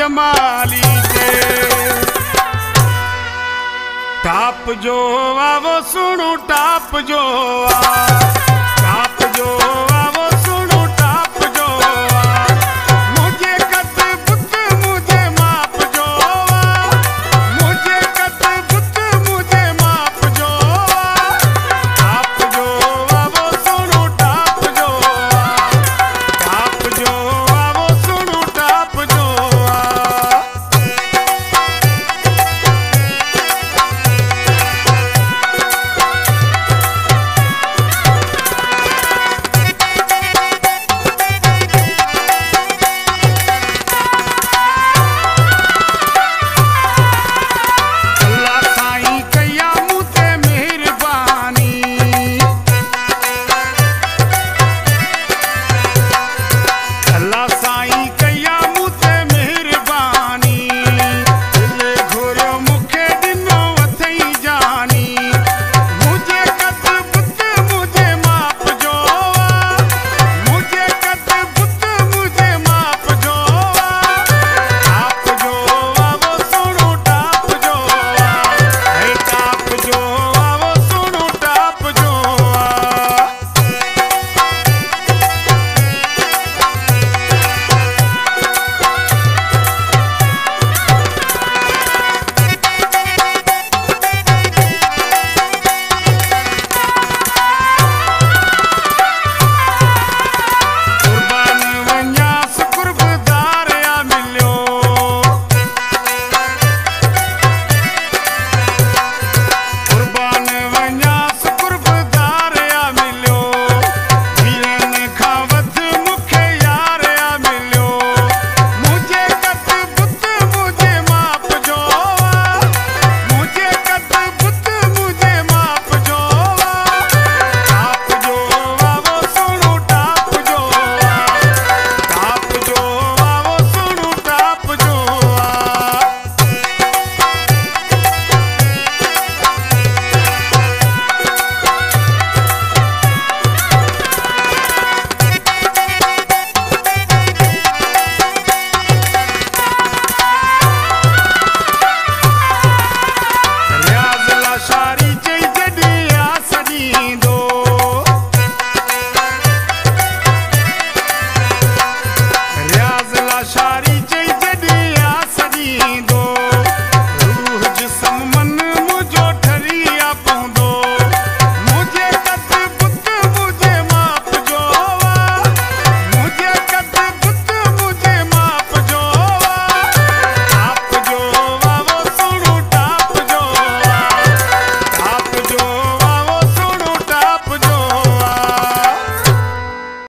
जमाली के टाप जो वो सुनो टाप जो टाप जो